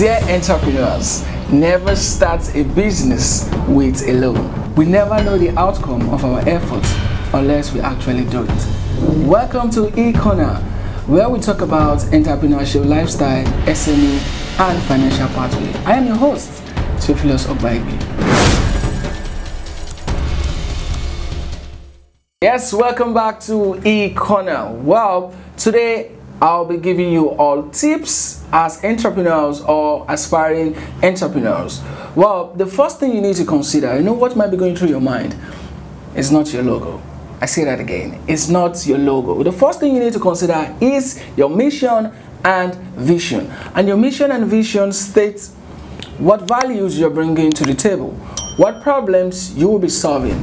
Dear entrepreneurs, never start a business with a loan. We never know the outcome of our efforts unless we actually do it. Welcome to E-Corner, where we talk about entrepreneurship, lifestyle, SME, and financial pathway. I am your host, Theophilus Ogbaigbe. Yes, welcome back to E-Corner. Well, today I'll be giving you all tips as entrepreneurs or aspiring entrepreneurs. Well, the first thing you need to consider, you know what might be going through your mind, is not your logo. I say that again, it's not your logo. The first thing you need to consider is your mission and vision. And your mission and vision states what values you're bringing to the table, what problems you will be solving.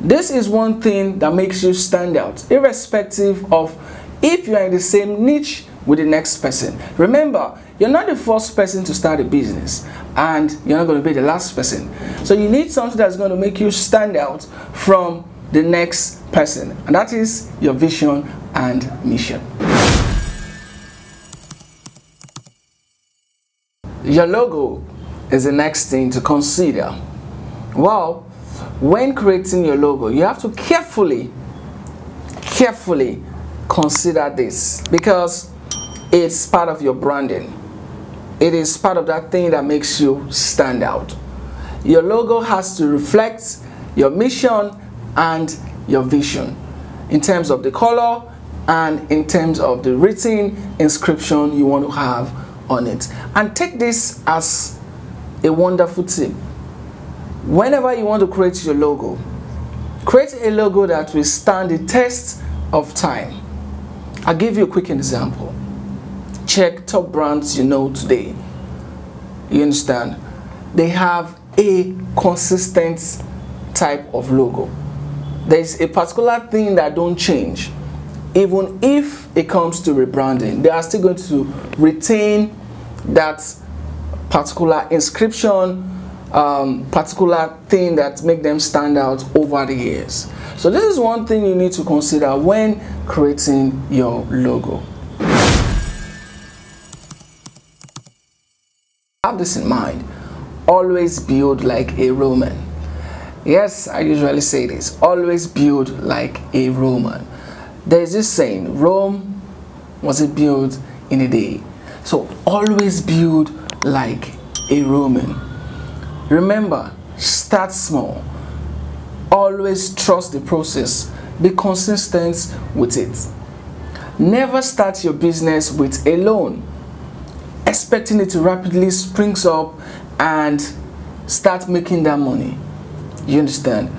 This is one thing that makes you stand out, irrespective of if you are in the same niche with the next person. Remember, you're not the first person to start a business and you're not going to be the last person. So you need something that's going to make you stand out from the next person, and that is your vision and mission. Your logo is the next thing to consider. Well, when creating your logo, you have to carefully, carefully consider this because it's part of your branding. It is part of that thing that makes you stand out. Your logo has to reflect your mission and your vision in terms of the color and in terms of the written inscription you want to have on it. And take this as a wonderful tip. Whenever you want to create your logo, create a logo that will stand the test of time. I'll give you a quick example. Check top brands you know today. You understand? They have a consistent type of logo. There's a particular thing that don't change. Even if it comes to rebranding, they are still going to retain that particular inscription, um, particular thing that make them stand out over the years. So this is one thing you need to consider when creating your logo. Have this in mind. Always build like a Roman. Yes, I usually say this. Always build like a Roman. There's this saying, Rome wasn't built in a day. So always build like a Roman. Remember, start small. Always trust the process be consistent with it. Never start your business with a loan, expecting it to rapidly springs up and start making that money. You understand?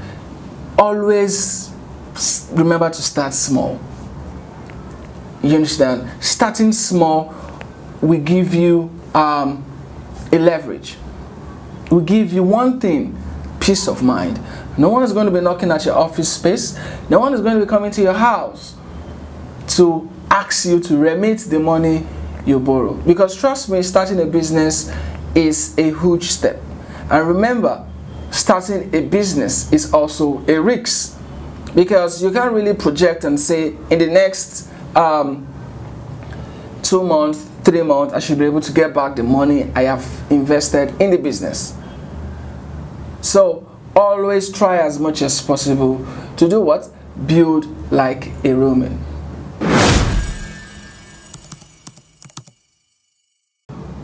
Always remember to start small. You understand? Starting small will give you um, a leverage. Will give you one thing, peace of mind. No one is going to be knocking at your office space. No one is going to be coming to your house to ask you to remit the money you borrow. Because trust me, starting a business is a huge step. And remember, starting a business is also a risk. Because you can't really project and say, in the next um, two months, three months, I should be able to get back the money I have invested in the business. So, always try as much as possible to do what? Build like a Roman.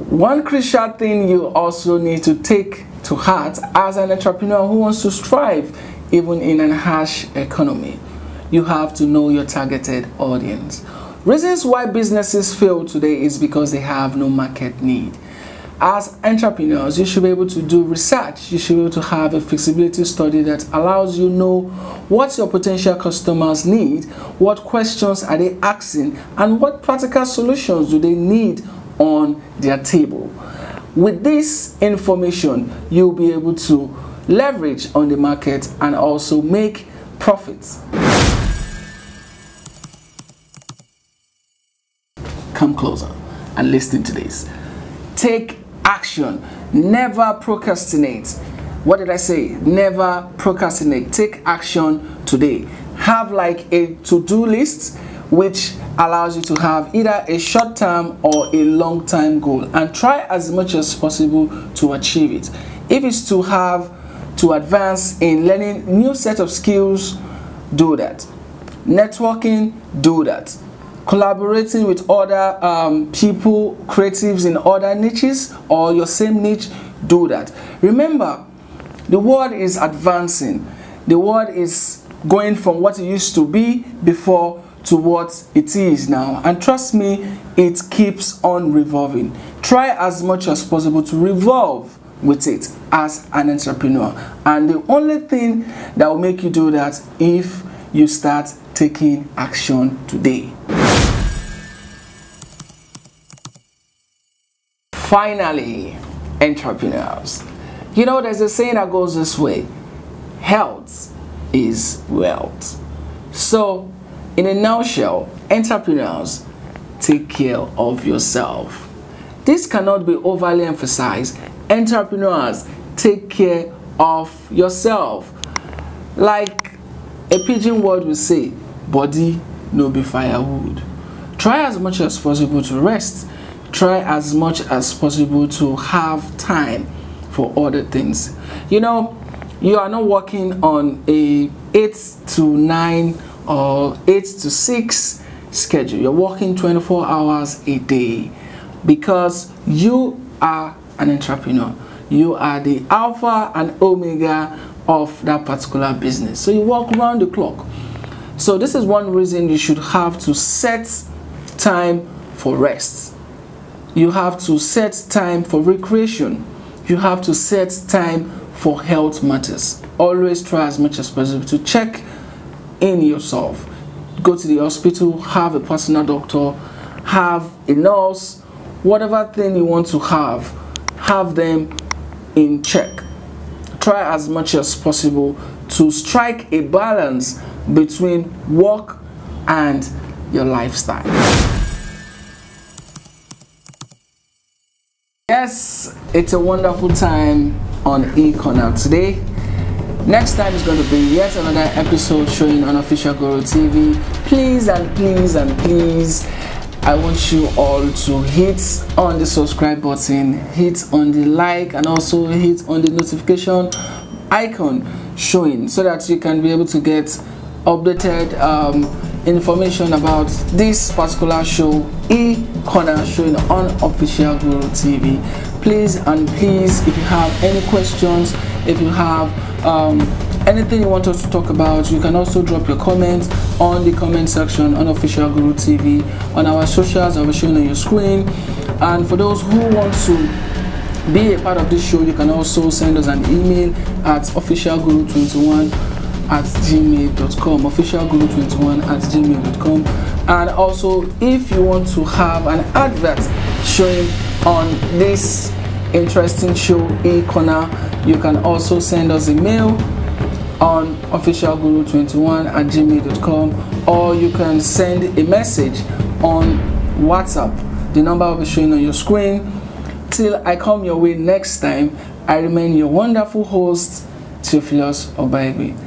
One crucial thing you also need to take to heart as an entrepreneur who wants to strive even in an harsh economy, you have to know your targeted audience. Reasons why businesses fail today is because they have no market need as entrepreneurs, you should be able to do research. You should be able to have a feasibility study that allows you know what your potential customers need, what questions are they asking, and what practical solutions do they need on their table. With this information, you'll be able to leverage on the market and also make profits. Come closer and listen to this. Take action. Never procrastinate. What did I say? Never procrastinate. Take action today. Have like a to do list which allows you to have either a short term or a long-term goal and try as much as possible to achieve it. If it's to have to advance in learning new set of skills, do that. Networking, do that. Collaborating with other um, people, creatives in other niches or your same niche, do that. Remember, the world is advancing. The world is going from what it used to be before to what it is now. And trust me, it keeps on revolving. Try as much as possible to revolve with it as an entrepreneur. And the only thing that will make you do that if you start taking action today. Finally, entrepreneurs. You know, there's a saying that goes this way health is wealth. So, in a nutshell, entrepreneurs, take care of yourself. This cannot be overly emphasized. Entrepreneurs, take care of yourself. Like a pidgin word will say, body no be firewood. Try as much as possible to rest. Try as much as possible to have time for other things. You know, you are not working on a 8 to 9 or 8 to 6 schedule. You're working 24 hours a day because you are an entrepreneur. You are the alpha and omega of that particular business. So you work around the clock. So this is one reason you should have to set time for rest. You have to set time for recreation. You have to set time for health matters. Always try as much as possible to check in yourself. Go to the hospital, have a personal doctor, have a nurse, whatever thing you want to have, have them in check. Try as much as possible to strike a balance between work and your lifestyle. Yes, it's a wonderful time on eCorner today. Next time is going to be yet another episode showing on Official Guru TV. Please and please and please, I want you all to hit on the subscribe button, hit on the like, and also hit on the notification icon showing so that you can be able to get updated um, information about this particular show e corner showing on official guru tv please and please if you have any questions if you have um, anything you want us to talk about you can also drop your comments on the comment section on official guru tv on our socials. I'll be showing on your screen. And for those who want to be a part of this show you can also send us an email at officialguru21 at gmail.com officialguru21 at gmail.com and also if you want to have an advert showing on this interesting show E-Corner you can also send us a mail on officialguru21 at gmail.com or you can send a message on whatsapp. The number will be showing on your screen. Till i come your way next time i remain your wonderful host theophilus obaigwe